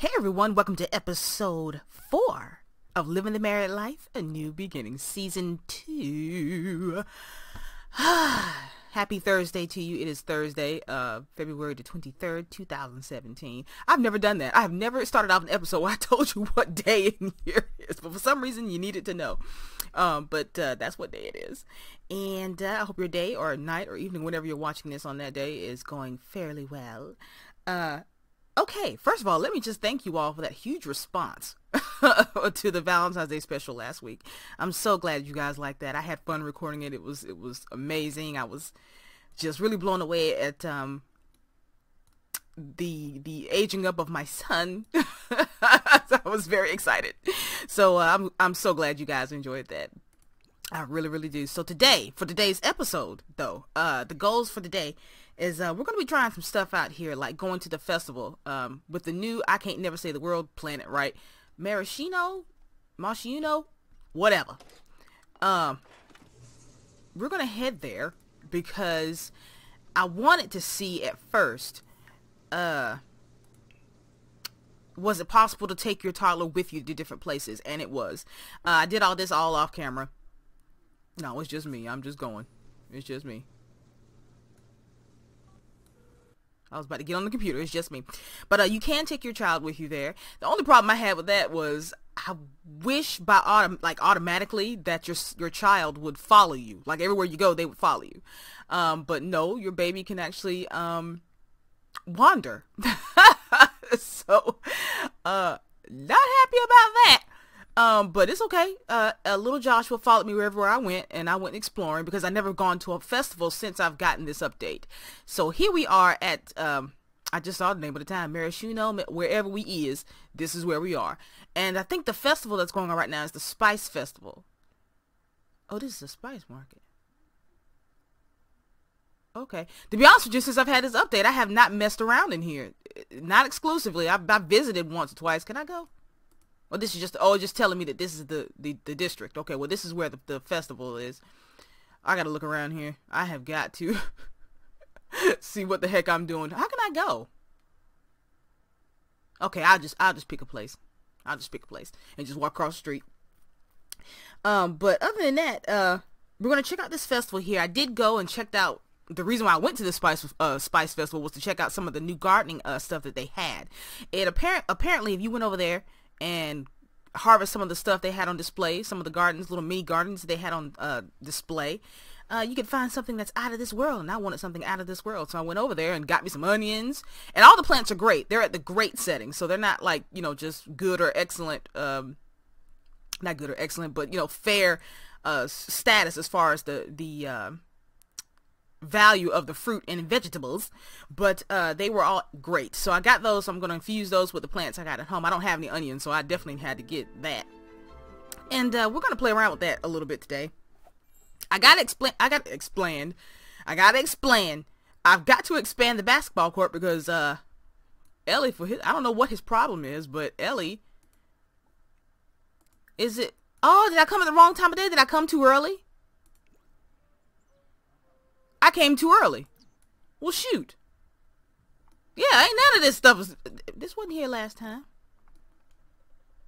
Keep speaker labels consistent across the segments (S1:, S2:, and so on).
S1: Hey everyone, welcome to episode four of Living the Married Life, A New Beginning, season two. Happy Thursday to you. It is Thursday, uh, February the 23rd, 2017. I've never done that. I have never started off an episode where I told you what day in year is, but for some reason you needed to know. Um, but uh, that's what day it is. And uh, I hope your day or night or evening, whenever you're watching this on that day, is going fairly well. Uh, Okay, first of all, let me just thank you all for that huge response to the Valentine's Day special last week. I'm so glad you guys liked that. I had fun recording it. It was it was amazing. I was just really blown away at um the the aging up of my son. I was very excited. So uh, I'm I'm so glad you guys enjoyed that. I really really do. So today, for today's episode though, uh the goals for today is uh, we're going to be trying some stuff out here, like going to the festival um, with the new, I can't never say the world planet, right? Maraschino? Machino? Whatever. Um, we're going to head there because I wanted to see at first, uh, was it possible to take your toddler with you to different places? And it was. Uh, I did all this all off camera. No, it's just me. I'm just going. It's just me. I was about to get on the computer. It's just me. But uh, you can take your child with you there. The only problem I had with that was I wish by autom- like automatically that your your child would follow you. Like everywhere you go, they would follow you. Um, but no, your baby can actually um, wander. so, uh, not happy about that. Um, but it's okay. Uh, a little Joshua followed me wherever I went, and I went exploring because I never gone to a festival since I've gotten this update. So here we are at, um, I just saw the name of the time, Maraschino, wherever we is, this is where we are. And I think the festival that's going on right now is the Spice Festival. Oh, this is a spice market. Okay. To be honest with you, since I've had this update, I have not messed around in here. Not exclusively. I've, I've visited once or twice. Can I go? Well, this is just oh, just telling me that this is the the, the district. Okay, well, this is where the, the festival is. I gotta look around here. I have got to see what the heck I'm doing. How can I go? Okay, I'll just I'll just pick a place. I'll just pick a place and just walk across the street. Um, but other than that, uh, we're gonna check out this festival here. I did go and checked out. The reason why I went to the Spice uh, Spice Festival was to check out some of the new gardening uh, stuff that they had. It apparent apparently, if you went over there and harvest some of the stuff they had on display, some of the gardens, little mini gardens they had on uh, display, uh, you could find something that's out of this world. And I wanted something out of this world. So I went over there and got me some onions. And all the plants are great. They're at the great setting. So they're not like, you know, just good or excellent, um, not good or excellent, but, you know, fair uh, status as far as the, the, uh, value of the fruit and vegetables, but uh, they were all great. So I got those. So I'm going to infuse those with the plants I got at home. I don't have any onions, so I definitely had to get that. And uh, we're going to play around with that a little bit today. I got to explain. I got to explain. I got to explain. I've got to expand the basketball court because uh, Ellie, for his, I don't know what his problem is, but Ellie, is it? Oh, did I come at the wrong time of day? Did I come too early? I came too early. Well, shoot. Yeah, ain't none of this stuff was. This wasn't here last time.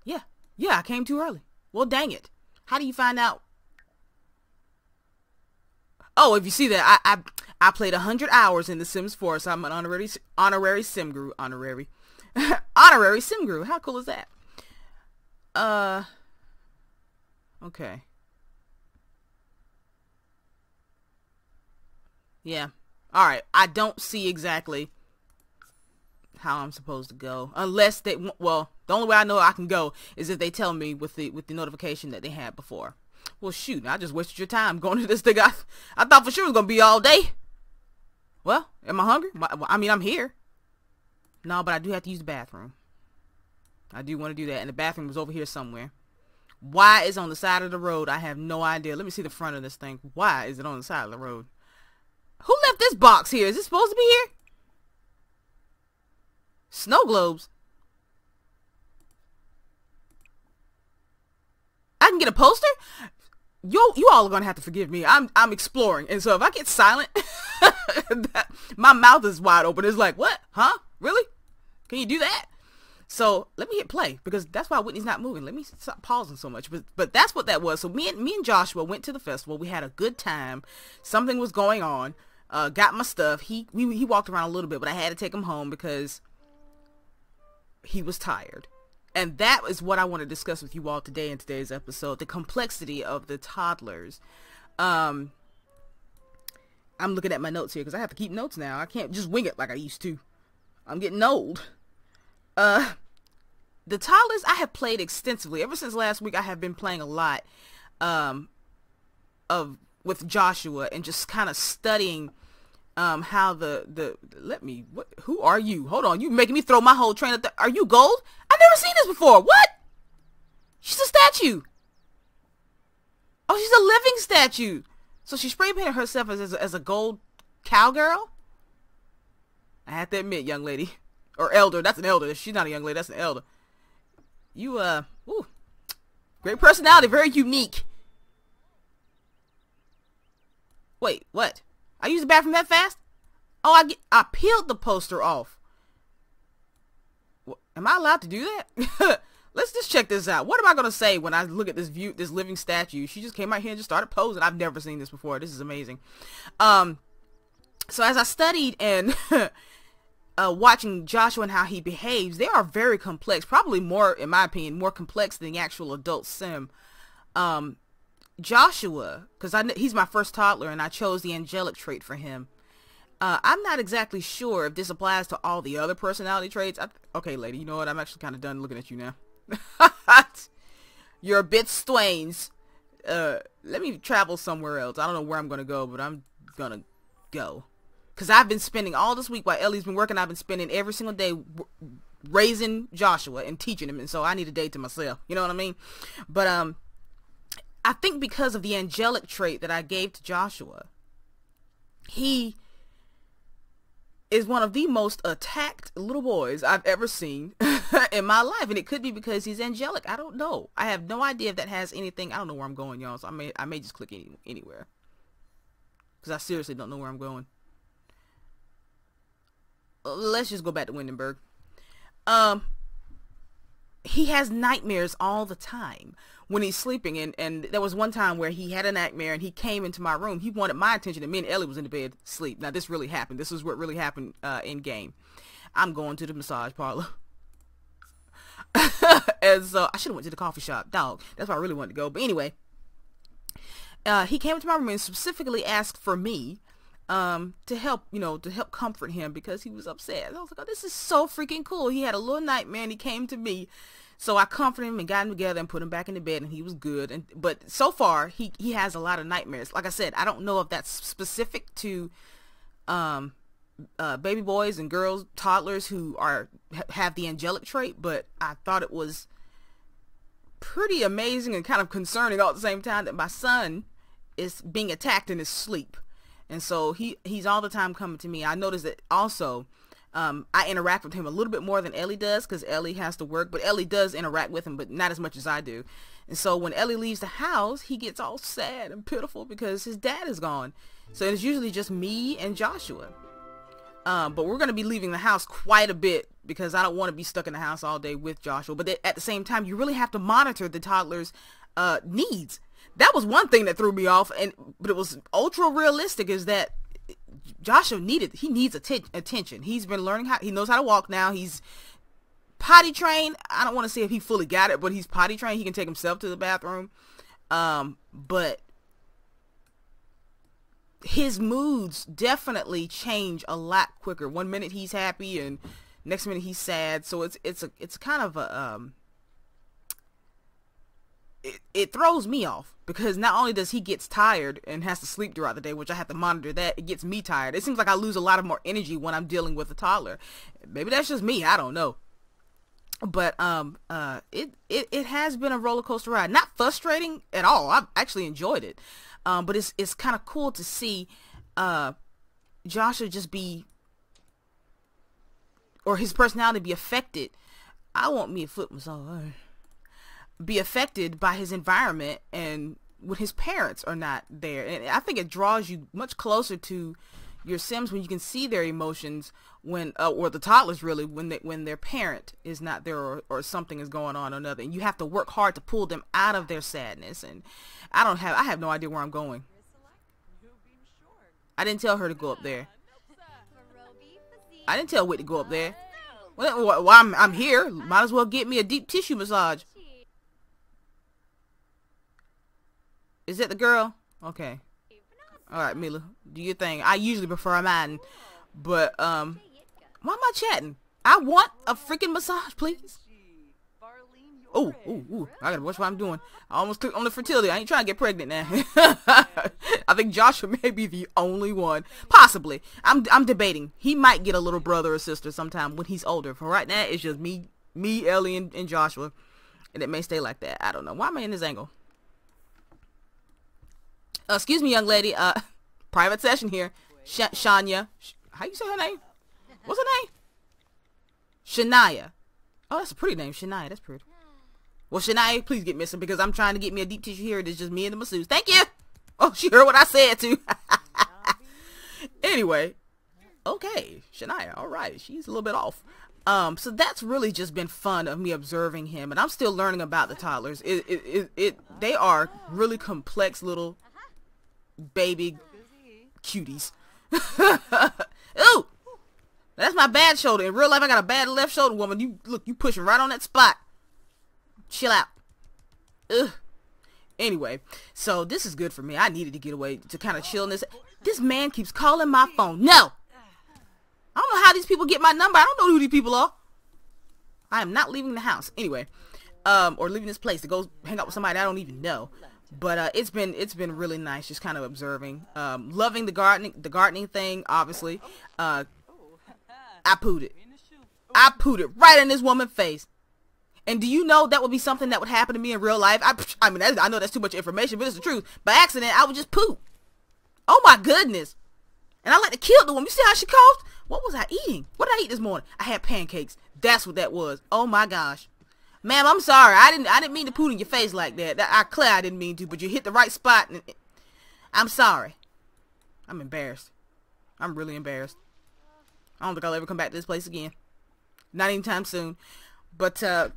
S1: Yeah, yeah, I came too early. Well, dang it. How do you find out? Oh, if you see that, I I, I played hundred hours in The Sims 4, so I'm an honorary honorary sim guru. Honorary, honorary sim guru. How cool is that? Uh. Okay. Yeah. All right. I don't see exactly how I'm supposed to go unless they well, the only way I know I can go is if they tell me with the with the notification that they had before. Well, shoot, I just wasted your time going to this thing. I I thought for sure it was going to be all day. Well, am I hungry? I mean, I'm here. No, but I do have to use the bathroom. I do want to do that, and the bathroom was over here somewhere. Why is on the side of the road? I have no idea. Let me see the front of this thing. Why is it on the side of the road? Who left this box here? Is it supposed to be here? Snow globes. I can get a poster? You you all are gonna have to forgive me. I'm I'm exploring, and so if I get silent, that, my mouth is wide open. It's like, what? Huh? Really? Can you do that? So let me hit play because that's why Whitney's not moving. Let me stop pausing so much. But but that's what that was. So me and me and Joshua went to the festival. We had a good time. Something was going on. Uh, got my stuff. He we, he walked around a little bit, but I had to take him home because he was tired. And that is what I want to discuss with you all today in today's episode: the complexity of the toddlers. Um, I'm looking at my notes here because I have to keep notes now. I can't just wing it like I used to. I'm getting old. Uh, the toddlers I have played extensively ever since last week. I have been playing a lot, um, of with Joshua and just kind of studying, um, how the the let me what who are you? Hold on, you making me throw my whole train of th- Are you gold? I've never seen this before. What? She's a statue. Oh, she's a living statue. So she spray painted herself as as a, as a gold cowgirl. I have to admit, young lady or elder. That's an elder. She's not a young lady. That's an elder. You, uh, ooh, great personality. Very unique. Wait, what? I used the bathroom that fast? Oh, I get, I peeled the poster off. What, am I allowed to do that? Let's just check this out. What am I gonna say when I look at this view, this living statue? She just came out here and just started posing. I've never seen this before. This is amazing. Um, so as I studied and uh, watching Joshua and how he behaves, they are very complex. Probably more, in my opinion, more complex than the actual adult sim. Um, Joshua, because I he's my first toddler, and I chose the angelic trait for him. Uh, I'm not exactly sure if this applies to all the other personality traits. I, okay, lady, you know what? I'm actually kind of done looking at you now. You're a bit Swains. Uh, let me travel somewhere else. I don't know where I'm gonna go, but I'm gonna go. Because I've been spending all this week while Ellie's been working, I've been spending every single day raising Joshua and teaching him. And so I need a day to myself. You know what I mean? But um, I think because of the angelic trait that I gave to Joshua, he is one of the most attacked little boys I've ever seen in my life. And it could be because he's angelic. I don't know. I have no idea if that has anything. I don't know where I'm going, y'all. So I may, I may just click any, anywhere. Because I seriously don't know where I'm going let's just go back to Windenburg. Um, he has nightmares all the time when he's sleeping. And, and there was one time where he had a nightmare and he came into my room. He wanted my attention and me and Ellie was in the bed sleep. Now this really happened. This is what really happened uh, in game. I'm going to the massage parlor. and so I should have went to the coffee shop. Dog. That's where I really wanted to go. But anyway, uh, he came into my room and specifically asked for me um, to help, you know, to help comfort him because he was upset. I was like, oh, this is so freaking cool. He had a little nightmare and he came to me. So I comforted him and got him together and put him back in the bed and he was good. And but so far he he has a lot of nightmares. Like I said, I don't know if that's specific to um uh, baby boys and girls, toddlers who are have the angelic trait, but I thought it was pretty amazing and kind of concerning all at the same time that my son is being attacked in his sleep. And so he he's all the time coming to me. I noticed that also um, I interact with him a little bit more than Ellie does because Ellie has to work, but Ellie does interact with him, but not as much as I do. And so when Ellie leaves the house, he gets all sad and pitiful because his dad is gone. So it's usually just me and Joshua. Um, but we're going to be leaving the house quite a bit because I don't want to be stuck in the house all day with Joshua. But at the same time, you really have to monitor the toddler's uh, needs that was one thing that threw me off and but it was ultra realistic is that Joshua needed he needs atten- attention. He's been learning how he knows how to walk now. He's potty trained. I don't want to say if he fully got it, but he's potty trained. He can take himself to the bathroom. Um, but his moods definitely change a lot quicker. One minute he's happy and next minute he's sad. So it's it's a it's kind of a um it, it throws me off because not only does he gets tired and has to sleep throughout the day, which I have to monitor that, it gets me tired. It seems like I lose a lot of more energy when I'm dealing with a toddler. Maybe that's just me. I don't know. But um uh it, it it has been a roller coaster ride. Not frustrating at all. I've actually enjoyed it. Um but it's it's kind of cool to see uh Joshua just be or his personality be affected. I want me a foot massage be affected by his environment and when his parents are not there. And I think it draws you much closer to your Sims when you can see their emotions when uh, or the toddlers really when they, when their parent is not there or, or something is going on or another and you have to work hard to pull them out of their sadness and I don't have I have no idea where I'm going. I didn't tell her to go up there. I didn't tell Whit to go up there. Well, well I'm, I'm here. Might as well get me a deep tissue massage. Is it the girl? Okay. Alright, Mila. Do your thing. I usually prefer a mine. But, um... Why am I chatting? I want a freaking massage, please. Oh, ooh, ooh. I gotta watch what I'm doing. I almost clicked on the fertility. I ain't trying to get pregnant now. I think Joshua may be the only one. Possibly. I'm I'm debating. He might get a little brother or sister sometime when he's older. For right now, it's just me, me, Ellie, and, and Joshua. And it may stay like that. I don't know. Why am I in this angle? Uh, excuse me, young lady. Uh, private session here. Sh Shania. Sh how you say her name? What's her name? Shania. Oh, that's a pretty name, Shania. That's pretty. Well, Shania, please get missing because I'm trying to get me a deep tissue here. It's just me and the masseuse. Thank you. Oh, she heard what I said too. anyway, okay, Shania. All right, she's a little bit off. Um, so that's really just been fun of me observing him, and I'm still learning about the toddlers. It, it, it, it they are really complex little baby cuties. Ooh, that's my bad shoulder. In real life, I got a bad left shoulder, woman. You look, you pushing right on that spot. Chill out. Ugh. Anyway, so this is good for me. I needed to get away to kind of chill in this. This man keeps calling my phone. No. I don't know how these people get my number. I don't know who these people are. I am not leaving the house. Anyway, um, or leaving this place to go hang out with somebody I don't even know. But uh, it's been it's been really nice, just kind of observing, um, loving the gardening the gardening thing. Obviously, uh, I pooed it. I pooed it right in this woman's face. And do you know that would be something that would happen to me in real life? I, I mean, I know that's too much information, but it's the truth. By accident, I would just poop. Oh my goodness. And I like to kill the woman. You see how she coughed? What was I eating? What did I eat this morning? I had pancakes. That's what that was. Oh my gosh. Ma'am, I'm sorry. I didn't I didn't mean to put in your face like that. I clear I didn't mean to, but you hit the right spot and I'm sorry. I'm embarrassed. I'm really embarrassed. I don't think I'll ever come back to this place again. Not anytime soon. But uh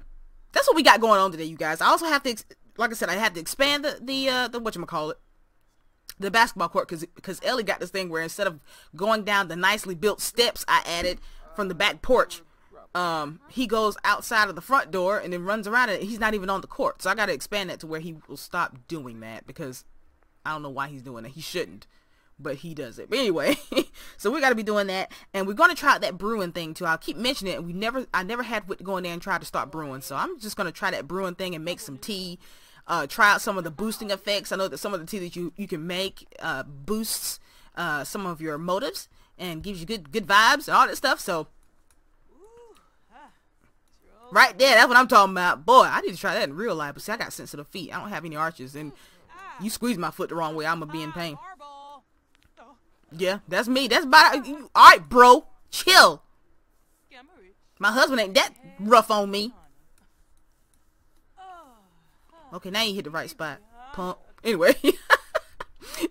S1: that's what we got going on today, you guys. I also have to like I said, I had to expand the the uh the whatchamacallit the basketball court because because Ellie got this thing where instead of going down the nicely built steps I added from the back porch um, he goes outside of the front door and then runs around it. He's not even on the court. So I got to expand that to where he will stop doing that because I don't know why he's doing it. He shouldn't, but he does it. But anyway, so we got to be doing that, and we're going to try out that brewing thing too. I'll keep mentioning it. We never, I never had to go in there and try to start brewing. So I'm just going to try that brewing thing and make some tea. Uh, try out some of the boosting effects. I know that some of the tea that you you can make uh, boosts uh, some of your motives and gives you good good vibes and all that stuff. So Right there, that's what I'm talking about. Boy, I need to try that in real life. But see, I got sensitive feet. I don't have any arches. And you squeeze my foot the wrong way, I'm going to be in pain. Yeah, that's me. That's about... All right, bro. Chill. My husband ain't that rough on me. Okay, now you hit the right spot. Pump. Anyway.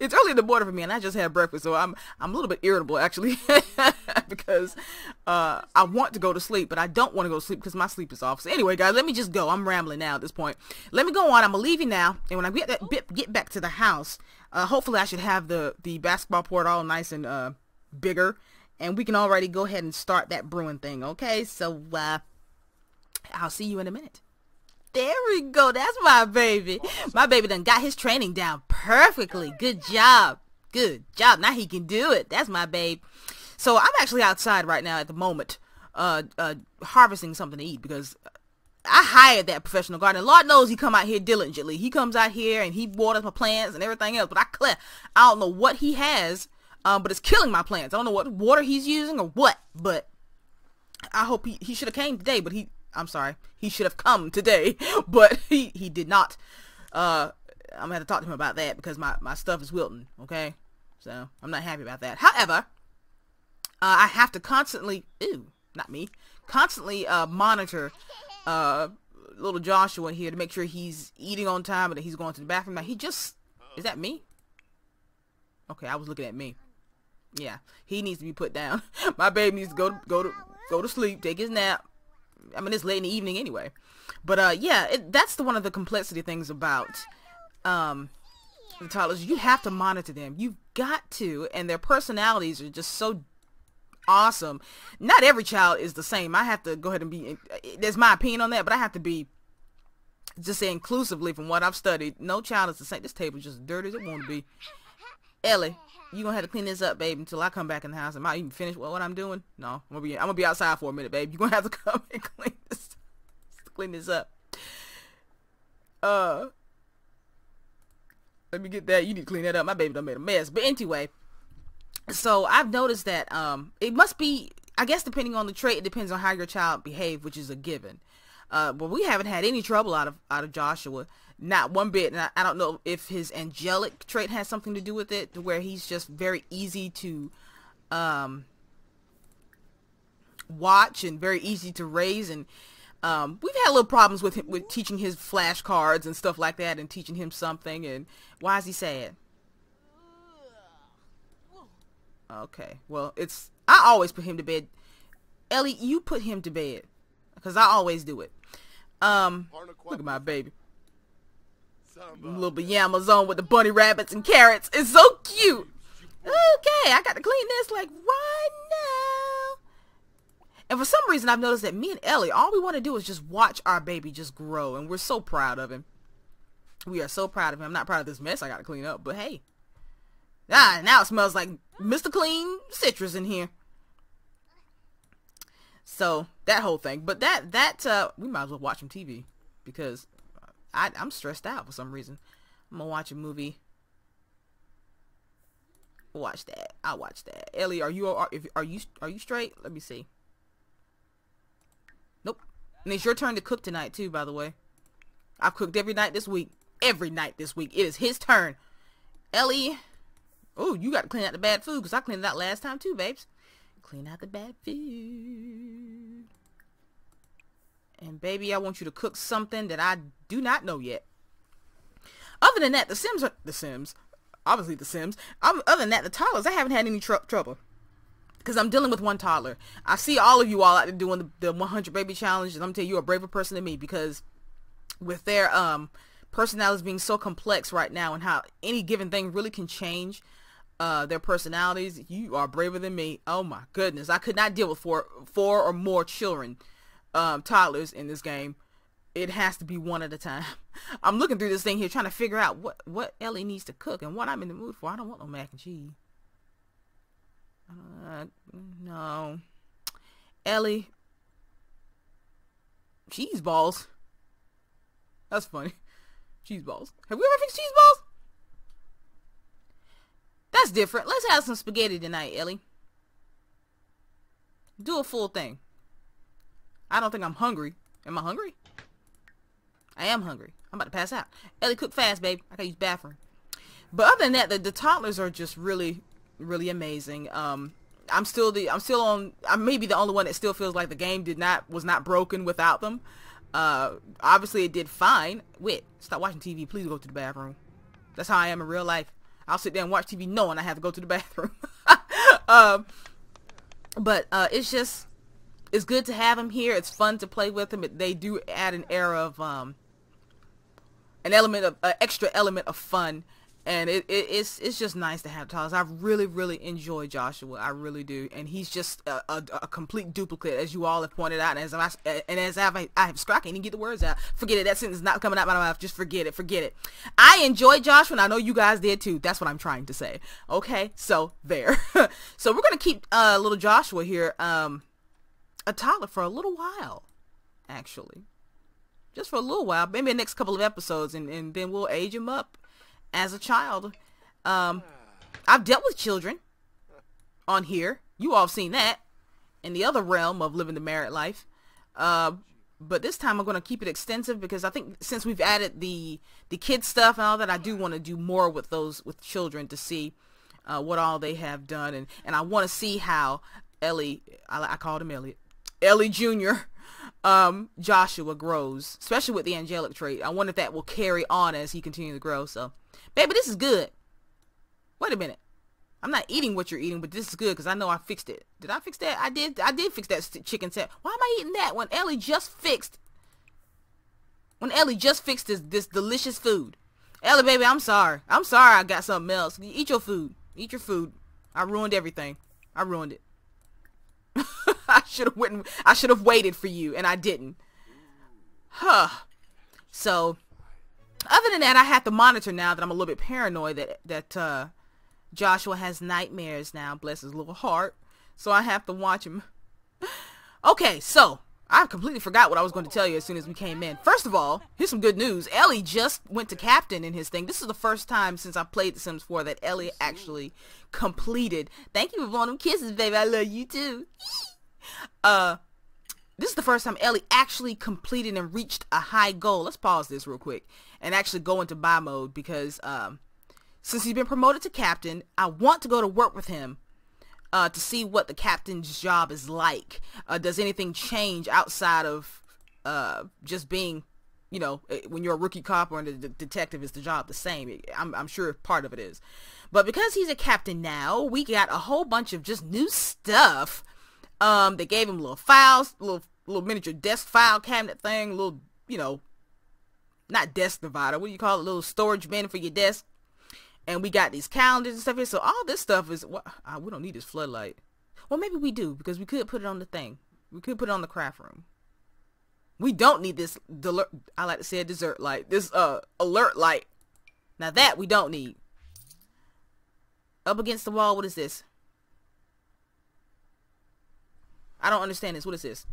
S1: it's early in the morning for me, and I just had breakfast, so I'm I'm a little bit irritable actually because uh, I want to go to sleep, but I don't want to go to sleep because my sleep is off. So anyway, guys, let me just go. I'm rambling now at this point. Let me go on. I'm gonna leave you now, and when I get that bit, get back to the house, uh, hopefully I should have the the basketball port all nice and uh, bigger, and we can already go ahead and start that brewing thing. Okay, so uh, I'll see you in a minute. There we go. That's my baby. My baby done got his training down perfectly. Good job. Good job. Now he can do it. That's my babe. So I'm actually outside right now at the moment, uh, uh, harvesting something to eat because I hired that professional gardener. Lord knows he come out here diligently. He comes out here and he waters my plants and everything else. But I I don't know what he has, um, but it's killing my plants. I don't know what water he's using or what, but I hope he, he should have came today, but he I'm sorry. He should have come today, but he, he did not. Uh, I'm gonna have to talk to him about that because my, my stuff is wilting, okay? So, I'm not happy about that. However, uh, I have to constantly, ew, not me, constantly, uh, monitor, uh, little Joshua here to make sure he's eating on time and that he's going to the bathroom. Now, he just, is that me? Okay, I was looking at me. Yeah, he needs to be put down. My baby needs to go to, go to go to sleep, take his nap. I mean, it's late in the evening anyway. But uh, yeah, it, that's the one of the complexity things about um, the toddlers. You have to monitor them. You've got to, and their personalities are just so awesome. Not every child is the same. I have to go ahead and be. There's my opinion on that, but I have to be just say inclusively from what I've studied. No child is the same. This table's just as dirty as it want to be. Ellie, you gonna have to clean this up, babe, until I come back in the house. Am I even finished what, what I'm doing? No, I'm gonna be I'm gonna be outside for a minute, babe. You gonna have to come and clean this clean this up. Uh, let me get that. You need to clean that up. My baby done made a mess. But anyway, so I've noticed that um, it must be. I guess depending on the trait, it depends on how your child behaves, which is a given. Uh, but we haven't had any trouble out of out of Joshua, not one bit. And I, I don't know if his angelic trait has something to do with it, where he's just very easy to um, watch and very easy to raise and um, we've had little problems with him with teaching his flashcards and stuff like that, and teaching him something. And why is he sad? Okay, well, it's I always put him to bed. Ellie, you put him to bed because I always do it. Um, look at my baby. Little Bayama zone with the bunny rabbits and carrots. It's so cute. Okay, I got to clean this like right now. And for some reason, I've noticed that me and Ellie, all we want to do is just watch our baby just grow. And we're so proud of him. We are so proud of him. I'm not proud of this mess I got to clean up, but hey. Ah, now it smells like Mr. Clean citrus in here. So, that whole thing. But that, that, uh, we might as well watch some TV. Because I, I'm stressed out for some reason. I'm to watch a movie. Watch that. I'll watch that. Ellie, are you, are, are you, are you straight? Let me see. Nope. And it's your turn to cook tonight too, by the way. I've cooked every night this week. Every night this week. It is his turn. Ellie. Oh, you got to clean out the bad food because I cleaned it out last time too, babes. Clean out the bad food. And baby, I want you to cook something that I do not know yet. Other than that, the Sims are the Sims. Obviously the Sims. Other than that, the toddlers, I haven't had any tr trouble because I'm dealing with one toddler. I see all of you all out there doing the, the 100 baby challenge, and I'm telling you, you're a braver person than me because with their um personalities being so complex right now, and how any given thing really can change uh their personalities, you are braver than me. Oh my goodness, I could not deal with four four or more children, um, toddlers in this game. It has to be one at a time. I'm looking through this thing here, trying to figure out what what Ellie needs to cook and what I'm in the mood for. I don't want no mac and cheese. Uh, no. Ellie. Cheese balls. That's funny. Cheese balls. Have we ever fixed cheese balls? That's different. Let's have some spaghetti tonight, Ellie. Do a full thing. I don't think I'm hungry. Am I hungry? I am hungry. I'm about to pass out. Ellie, cook fast, babe. I gotta use bathroom. But other than that, the, the toddlers are just really really amazing. Um, I'm still the I'm still on. I may be the only one that still feels like the game did not was not broken without them. Uh, obviously it did fine. Wait, stop watching TV. Please go to the bathroom. That's how I am in real life. I'll sit there and watch TV knowing I have to go to the bathroom. um, but uh, it's just it's good to have them here. It's fun to play with them. They do add an air of um, an element of an extra element of fun and it, it, it's it's just nice to have Tyler. I really really enjoy Joshua. I really do, and he's just a, a, a, complete duplicate, as you all have pointed out. And as I and as I have, I have I can't even get the words out. Forget it. That sentence is not coming out of my mouth. Just forget it. Forget it. I enjoy Joshua, and I know you guys did too. That's what I'm trying to say. Okay, so there. so we're gonna keep uh, little Joshua here, um, a toddler for a little while, actually, just for a little while, maybe the next couple of episodes, and and then we'll age him up as a child. Um, I've dealt with children on here. You all have seen that in the other realm of living the married life. Uh, but this time I'm going to keep it extensive because I think since we've added the the kid stuff and all that, I do want to do more with those with children to see uh, what all they have done, and and I want to see how Ellie, I, I called him Elliot, Ellie Jr. Um, Joshua grows, especially with the angelic trait. I wonder if that will carry on as he continues to grow. So Baby, this is good. Wait a minute. I'm not eating what you're eating, but this is good because I know I fixed it. Did I fix that? I did. I did fix that chicken set. Why am I eating that when Ellie just fixed? When Ellie just fixed this this delicious food. Ellie, baby, I'm sorry. I'm sorry. I got something else. Eat your food. Eat your food. I ruined everything. I ruined it. I should have went. I should have waited for you, and I didn't. Huh. So, other than that, I have to monitor now that I'm a little bit paranoid that that uh, Joshua has nightmares now. Bless his little heart. So I have to watch him. Okay, so I completely forgot what I was going to tell you as soon as we came in. First of all, here's some good news. Ellie just went to captain in his thing. This is the first time since I played The Sims 4 that Ellie actually completed. Thank you for blowing them kisses, baby. I love you too. Uh, this is the first time Ellie actually completed and reached a high goal. Let's pause this real quick and actually go into buy mode because um, since he's been promoted to captain, I want to go to work with him uh, to see what the captain's job is like. Uh, does anything change outside of uh, just being, you know, eh, when you're a rookie cop or a detective, is the job the same? I'm, I'm sure part of it is. But because he's a captain now, we got a whole bunch of just new stuff. Um, they gave him little files, little little miniature desk file cabinet thing, little, you know, not desk divider. What do you call it? Little storage bin for your desk and we got these calendars and stuff here. So all this stuff is what well, we don't need this floodlight. Well, maybe we do because we could put it on the thing. We could put it on the craft room. We don't need this. I like to say a dessert light. This uh alert light. Now that we don't need. Up against the wall. What is this? I don't understand this. What is this?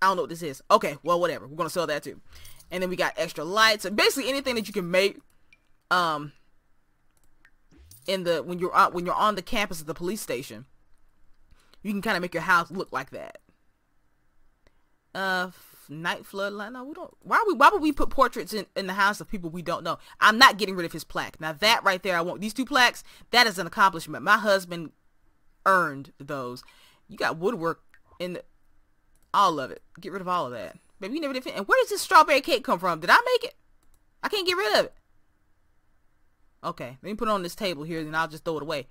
S1: I don't know what this is. Okay, well, whatever. We're gonna sell that too and then we got extra lights and basically anything that you can make um in the when you're on when you're on the campus of the police station you can kind of make your house look like that uh night floodlight no we don't why we why would we put portraits in in the house of people we don't know i'm not getting rid of his plaque now that right there i want these two plaques that is an accomplishment my husband earned those you got woodwork in the, all of it get rid of all of that Baby, you never did. And where does this strawberry cake come from? Did I make it? I can't get rid of it. Okay, let me put it on this table here, and I'll just throw it away.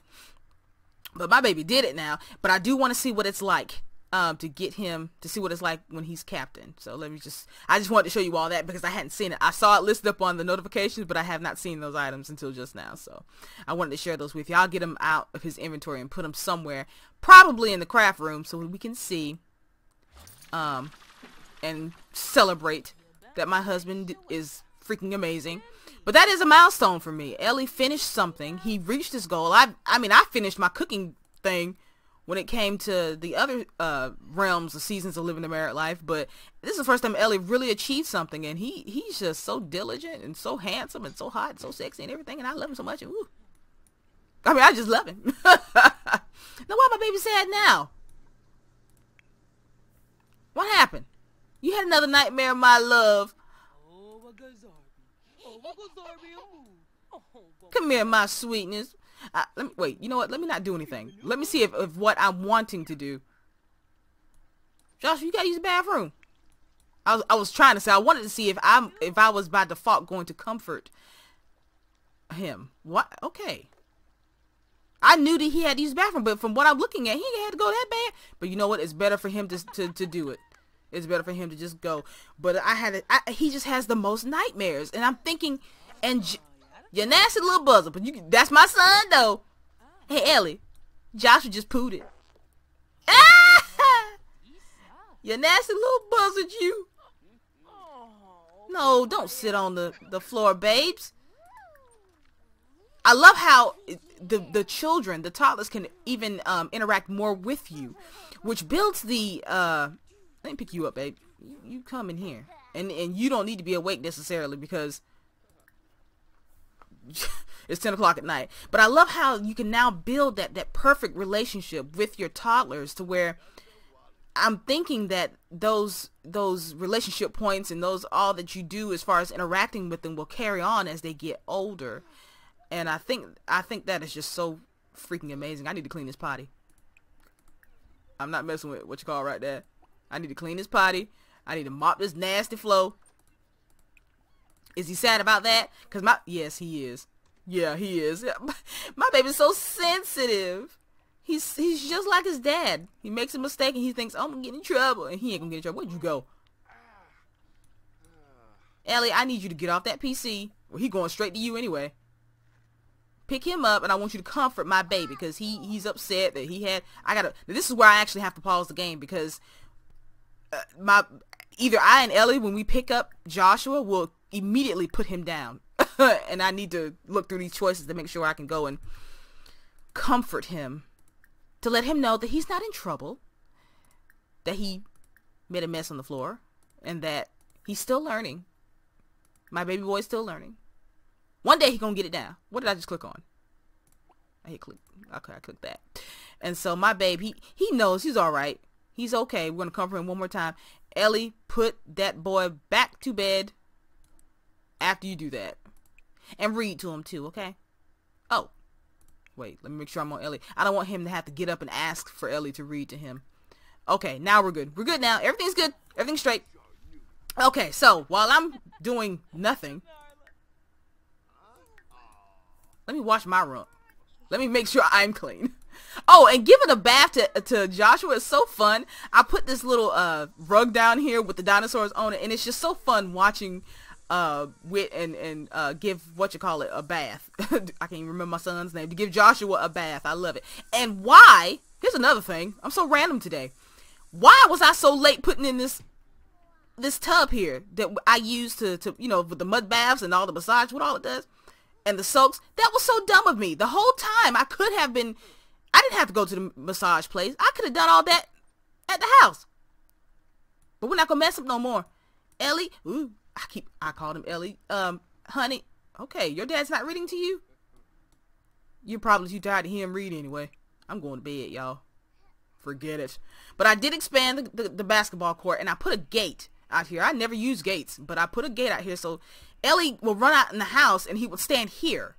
S1: But my baby did it now. But I do want to see what it's like um, to get him to see what it's like when he's captain. So let me just, I just wanted to show you all that because I hadn't seen it. I saw it listed up on the notifications, but I have not seen those items until just now. So I wanted to share those with you. I'll get them out of his inventory and put them somewhere, probably in the craft room, so we can see um, and celebrate that my husband is freaking amazing. But that is a milestone for me. Ellie finished something. He reached his goal. I I mean, I finished my cooking thing when it came to the other uh, realms of seasons of living the married life. But this is the first time Ellie really achieved something, and he he's just so diligent and so handsome and so hot and so sexy and everything, and I love him so much. And, I mean, I just love him. now, why my baby sad now? What happened? You had another nightmare, my love. Come here, my sweetness. Uh, let me wait. You know what? Let me not do anything. Let me see if, if what I'm wanting to do. Josh, you gotta use the bathroom. I was I was trying to say I wanted to see if I'm if I was by default going to comfort him. What? Okay. I knew that he had to use the bathroom, but from what I'm looking at, he had to go that bad. But you know what? It's better for him to to, to do it. It's better for him to just go. But I had it. He just has the most nightmares, and I'm thinking, and J- you nasty little buzzer. But you, that's my son though. Hey Ellie, Joshua just pooed it. Ah! You nasty little buzzard, you. No, don't sit on the the floor, babes. I love how the the children, the toddlers, can even um, interact more with you, which builds the uh, let me pick you up, babe. You, you come in here. And and you don't need to be awake necessarily because it's 10 o'clock at night. But I love how you can now build that, that perfect relationship with your toddlers to where I'm thinking that those those relationship points and those all that you do as far as interacting with them will carry on as they get older. And I think I think that is just so freaking amazing. I need to clean this potty. I'm not messing with what you call right there. I need to clean this potty. I need to mop this nasty floor. Is he sad about that? Cause my yes, he is. Yeah, he is. My baby's so sensitive. He's he's just like his dad. He makes a mistake and he thinks, oh, I'm gonna get in trouble, and he ain't gonna get in trouble. Where'd you go? Ellie, I need you to get off that PC. Well, he going straight to you anyway. Pick him up, and I want you to comfort my baby because he he's upset that he had. I gotta. This is where I actually have to pause the game because uh, my either I and Ellie, when we pick up Joshua, will immediately put him down, and I need to look through these choices to make sure I can go and comfort him to let him know that he's not in trouble, that he made a mess on the floor, and that he's still learning my baby boy's still learning. One day he gonna get it down. What did I just click on? I hit click. Okay, I clicked that. And so my babe, he he knows he's all right. He's okay. We're gonna comfort him one more time. Ellie, put that boy back to bed. After you do that, and read to him too. Okay. Oh, wait. Let me make sure I'm on Ellie. I don't want him to have to get up and ask for Ellie to read to him. Okay, now we're good. We're good now. Everything's good. Everything's straight. Okay, so while I'm doing nothing, let me wash my room. Let me make sure I'm clean. Oh, and giving a bath to, to Joshua is so fun. I put this little uh, rug down here with the dinosaurs on it, and it's just so fun watching uh, Whit and, and uh, give, what you call it, a bath. I can't even remember my son's name. To give Joshua a bath. I love it. And why, here's another thing. I'm so random today. Why was I so late putting in this this tub here that I use to, to you know, with the mud baths and all the massage, what all it does, and the soaks, that was so dumb of me. The whole time I could have been, I didn't have to go to the massage place. I could have done all that at the house. But we're not gonna mess up no more. Ellie, ooh, I keep, I called him Ellie. Um, honey, okay, your dad's not reading to you? You're probably too tired to hear him read anyway. I'm going to bed, y'all. Forget it. But I did expand the, the, the basketball court and I put a gate out here. I never use gates, but I put a gate out here so Ellie will run out in the house and he would stand here.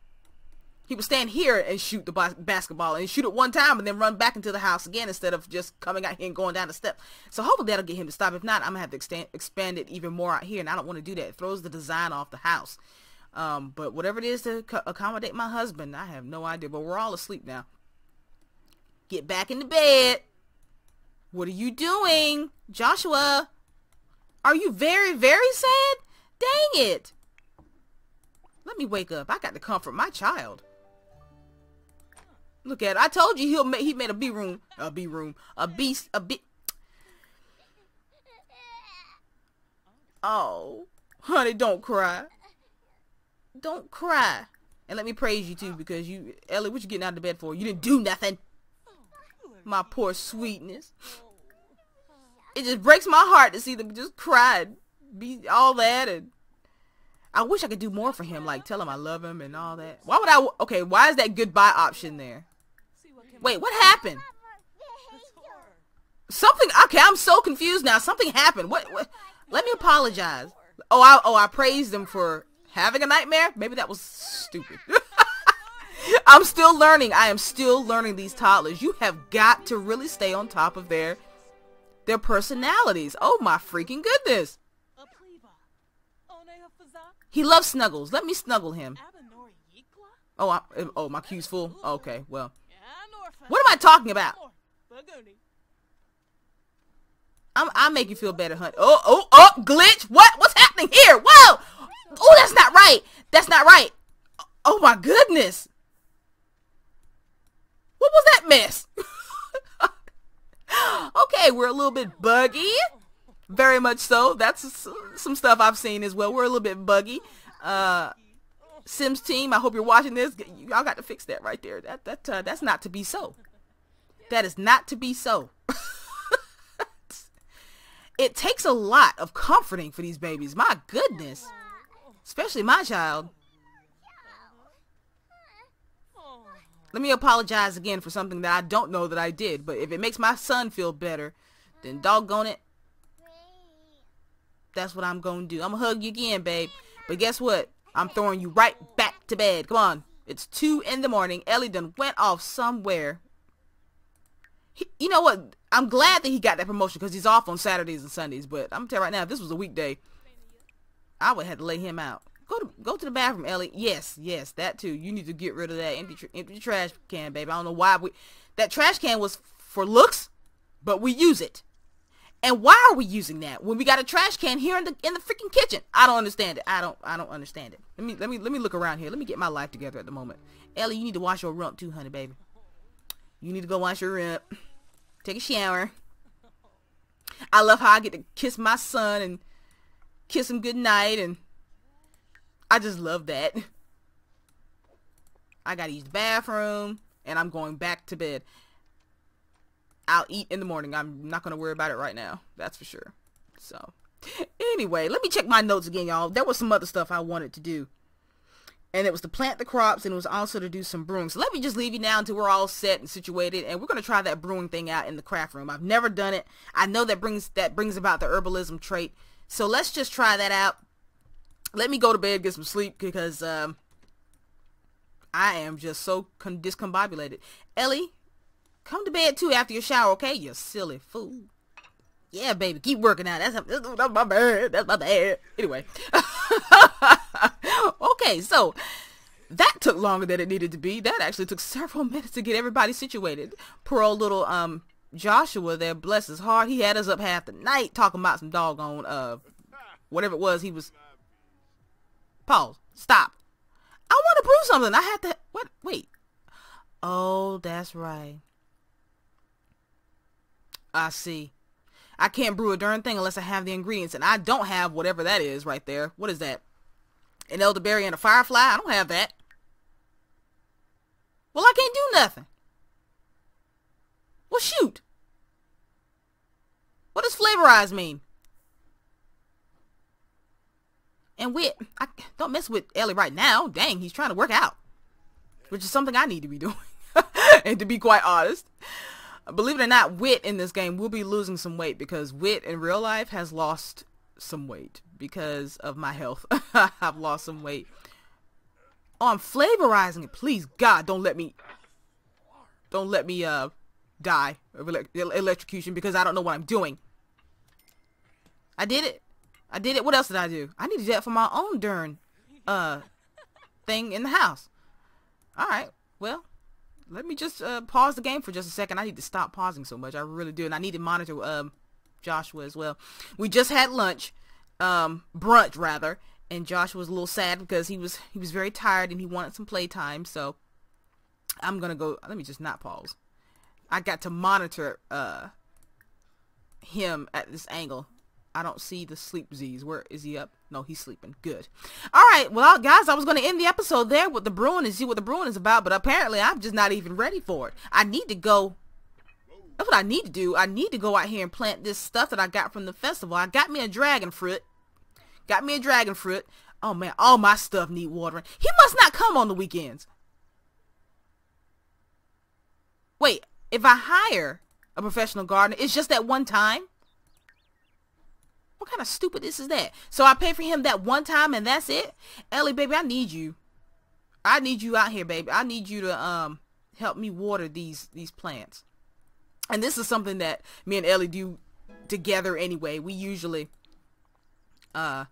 S1: He would stand here and shoot the basketball and shoot it one time and then run back into the house again instead of just coming out here and going down the steps. So hopefully that'll get him to stop. If not, I'm gonna have to extend, expand it even more out here, and I don't want to do that. It throws the design off the house. Um, but whatever it is to accommodate my husband, I have no idea. But we're all asleep now. Get back in the bed. What are you doing, Joshua? Are you very, very sad? Dang it. Let me wake up. I got to comfort my child. Look at it. I told you he'll make he made a B room. A B room. A beast a B Oh. Honey, don't cry. Don't cry. And let me praise you too because you Ellie, what you getting out of bed for? You didn't do nothing. My poor sweetness it just breaks my heart to see them just cry and be all that and I wish I could do more for him, like tell him I love him and all that. Why would I? Okay, why is that goodbye option there? Wait, what happened? Something. Okay, I'm so confused now. Something happened. What? what? Let me apologize. Oh, I oh I praised him for having a nightmare. Maybe that was stupid. I'm still learning. I am still learning these toddlers. You have got to really stay on top of their their personalities. Oh my freaking goodness. He loves snuggles. Let me snuggle him. Oh, I, oh, my queue's full. Okay, well. What am I talking about? I'm, I'll make you feel better, hunt. Oh, oh, oh, glitch. What? What's happening here? Whoa! Oh, that's not right. That's not right. Oh my goodness. What was that mess? okay, we're a little bit buggy. Very much so. That's some stuff I've seen as well. We're a little bit buggy. Uh, Sims team, I hope you're watching this. Y'all got to fix that right there. That that uh, that's not to be so. That is not to be so. it takes a lot of comforting for these babies. My goodness. Especially my child. Let me apologize again for something that I don't know that I did, but if it makes my son feel better, then doggone it, that's what I'm going to do. I'm going to hug you again, babe. But guess what? I'm throwing you right back to bed. Come on. It's 2 in the morning. Ellie done went off somewhere. He, you know what? I'm glad that he got that promotion because he's off on Saturdays and Sundays. But I'm telling you right now, if this was a weekday, I would have to lay him out. go to go to the bathroom, Ellie. Yes, yes, that too. You need to get rid of that empty, tr- empty trash can, baby. I don't know why we that trash can was for looks, but we use it. And why are we using that when we got a trash can here in the in the freaking kitchen? I don't understand it. I don't I don't understand it. Let me let me let me look around here. Let me get my life together at the moment. Ellie, you need to wash your rump too, honey, baby. You need to go wash your rump. Take a shower. I love how I get to kiss my son and kiss him goodnight and I just love that. I gotta use the bathroom and I'm going back to bed. I'll eat in the morning. I'm not going to worry about it right now. That's for sure. So, anyway, let me check my notes again, y'all. There was some other stuff I wanted to do. And it was to plant the crops and it was also to do some brewing. So let me just leave you now until we're all set and situated. And we're going to try that brewing thing out in the craft room. I've never done it. I know that brings that brings about the herbalism trait. So let's just try that out. Let me go to bed, get some sleep because um, I am just so discombobulated. Ellie, Come to bed too after your shower, okay? You silly fool. Yeah, baby, keep working out. That's, that's my bad. That's my bad. Anyway. okay, so that took longer than it needed to be. That actually took several minutes to get everybody situated. Poor old little um Joshua there, bless his heart. He had us up half the night talking about some doggone uh whatever it was he was Pause. Stop. I want to prove something. I had to what wait. Oh, that's right. I see. I can't brew a darn thing unless I have the ingredients, and I don't have whatever that is right there. What is that? An elderberry and a firefly? I don't have that. Well, I can't do nothing. Well, shoot. What does flavorize mean? And Whit, I don't mess with Ellie right now. Dang, he's trying to work out, which is something I need to be doing. and to be quite honest, believe it or not, Whit in this game will be losing some weight because Whit in real life has lost some weight because of my health. I've lost some weight. Oh, I'm flavorizing it. Please, God, don't let me, don't let me, uh, die of ele electrocution because I don't know what I'm doing. I did it. I did it. What else did I do? I need to do that for my own darn, uh, thing in the house. All right. Well, let me just uh, pause the game for just a second. I need to stop pausing so much. I really do. And I need to monitor um, Joshua as well. We just had lunch, um, brunch rather, and Joshua was a little sad because he was he was very tired and he wanted some playtime. So I'm gonna go. Let me just not pause. I got to monitor uh, him at this angle I don't see the sleep Z's. Where is he up? No, he's sleeping. Good. All right. Well, guys, I was going to end the episode there with the brewing and see what the brewing is about, but apparently I'm just not even ready for it. I need to go. That's what I need to do. I need to go out here and plant this stuff that I got from the festival. I got me a dragon fruit. Got me a dragon fruit. Oh, man. All my stuff need watering. He must not come on the weekends. Wait. If I hire a professional gardener, it's just that one time? What kind of stupid this is that? So I pay for him that one time and that's it? Ellie, baby, I need you. I need you out here, baby. I need you to um help me water these these plants. And this is something that me and Ellie do together anyway. We usually uh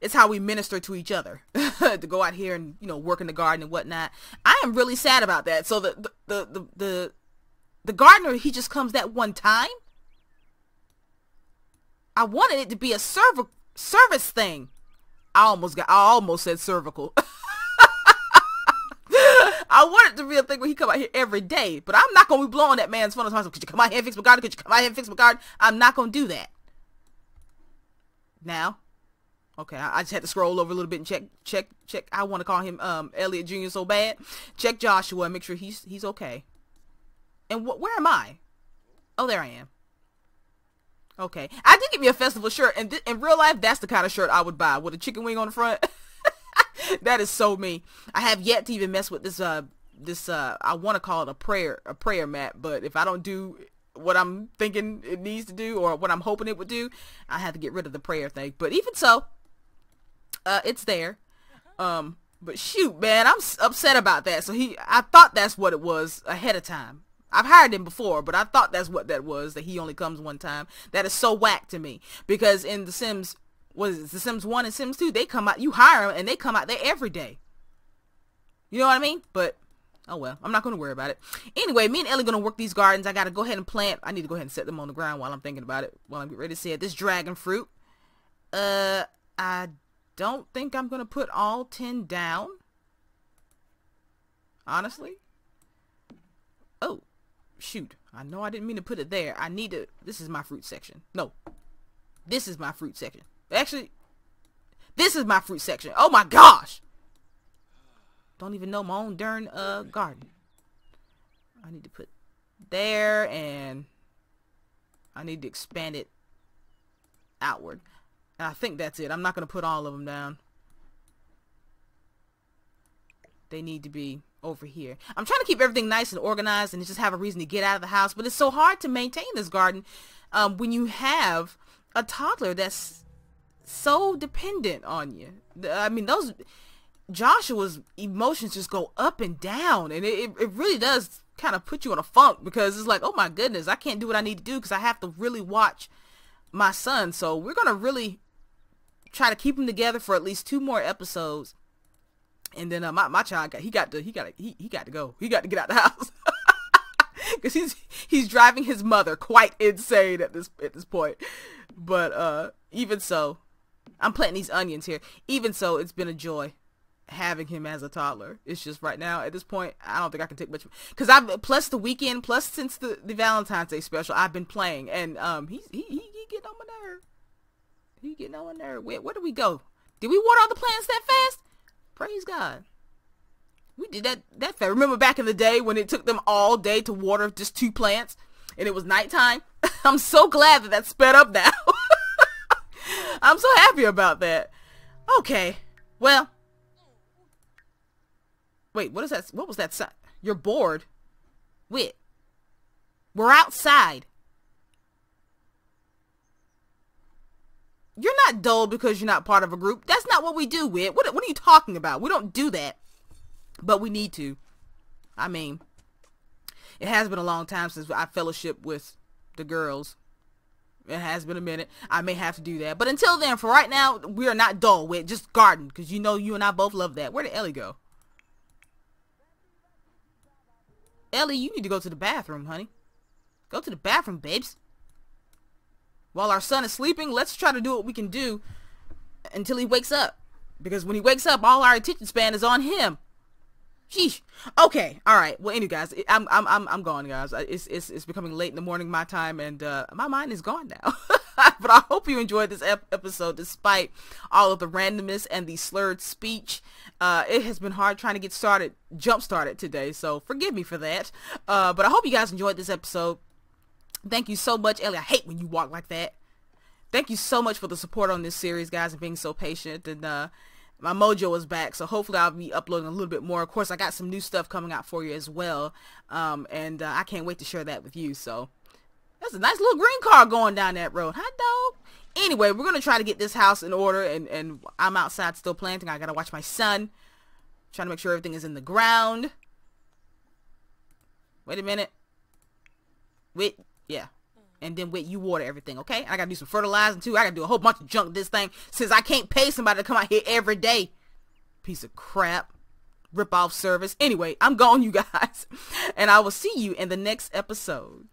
S1: it's how we minister to each other to go out here and you know work in the garden and whatnot. I am really sad about that. So the the the the, the gardener he just comes that one time I wanted it to be a serv- service thing. I almost got, I almost said cervical. I want it to be a thing where he come out here every day, but I'm not gonna be blowing that man's phone. Could you come out here and fix my garden? Could you come out here and fix my garden? I'm not gonna do that. Now, okay, I, I just had to scroll over a little bit and check, check, check. I want to call him um Elliott Jr. so bad. Check Joshua and make sure he's he's okay. And wh- where am I? Oh, there I am. Okay. I did get me a festival shirt, and in real life, that's the kind of shirt I would buy with a chicken wing on the front. that is so me. I have yet to even mess with this. Uh, this uh, I want to call it a prayer, a prayer mat. But if I don't do what I'm thinking it needs to do, or what I'm hoping it would do, I have to get rid of the prayer thing. But even so, uh, it's there. Um, but shoot, man, I'm upset about that. So he, I thought that's what it was ahead of time. I've hired him before, but I thought that's what that was, that he only comes one time. That is so whack to me. Because in The Sims was it, The Sims 1 and Sims 2, they come out, you hire them and they come out there every day. You know what I mean? But, oh well, I'm not going to worry about it. Anyway, me and Ellie going to work these gardens. I got to go ahead and plant. I need to go ahead and set them on the ground while I'm thinking about it, while I'm getting ready to see it. This dragon fruit, uh, I don't think I'm going to put all 10 down. Honestly. Oh, shoot. I know I didn't mean to put it there. I need to, this is my fruit section. No, this is my fruit section. Actually, this is my fruit section. Oh my gosh. Don't even know my own darn uh, garden. I need to put there and I need to expand it outward. And I think that's it. I'm not going to put all of them down. They need to be over here. I'm trying to keep everything nice and organized and just have a reason to get out of the house. But it's so hard to maintain this garden um, when you have a toddler that's so dependent on you. I mean, those Joshua's emotions just go up and down, and it, it really does kind of put you in a funk because it's like, oh my goodness, I can't do what I need to do because I have to really watch my son. So we're gonna really try to keep them together for at least two more episodes, and then uh, my my child got he got to he got to, he he got to go. He got to get out the house. because he's he's driving his mother quite insane at this at this point. But uh, even so, I'm planting these onions here. Even so, it's been a joy having him as a toddler. It's just right now at this point, I don't think I can take much because I've plus the weekend, plus since the, the Valentine's Day special, I've been playing, and um, he's he he, he getting on my nerve. He getting on my nerve. Where where did we go? Did we water all the plants that fast? Praise God. We did that that fast. Remember back in the day when it took them all day to water just two plants, and it was nighttime. I'm so glad that that sped up now. I'm so happy about that. Okay, well, wait, what is that? What was that? You're bored. Wait, we're outside. You're not dull because you're not part of a group. That's not what we do, Whit. What, what are you talking about? We don't do that. But we need to. I mean, it has been a long time since I fellowship with the girls. It has been a minute. I may have to do that. But until then, for right now, we are not dull with just garden. Because you know you and I both love that. Where did Ellie go? Ellie, you need to go to the bathroom, honey. Go to the bathroom, babes. While our son is sleeping, let's try to do what we can do until he wakes up. Because when he wakes up, all our attention span is on him. Sheesh. Okay. All right. Well, anyway, guys, I'm I'm I'm I'm gone, guys. It's it's it's becoming late in the morning my time, and uh, my mind is gone now. but I hope you enjoyed this ep- episode, despite all of the randomness and the slurred speech. Uh, it has been hard trying to get started, jump started today, so forgive me for that. Uh, but I hope you guys enjoyed this episode. Thank you so much, Ellie. I hate when you walk like that. Thank you so much for the support on this series, guys, and being so patient. And uh, my mojo is back so hopefully i'll be uploading a little bit more. Of course i got some new stuff coming out for you as well. Um, and uh, i can't wait to share that with you. So that's a nice little green car going down that road. Hot dog. Anyway we're gonna try to get this house in order and and i'm outside still planting. I gotta watch my son. Trying to make sure everything is in the ground. Wait a minute. Wait yeah and then wait, you water everything, okay? I gotta do some fertilizing too. I gotta do a whole bunch of junk this thing since I can't pay somebody to come out here every day. Piece of crap. Rip off service. Anyway, I'm gone, you guys. And I will see you in the next episode.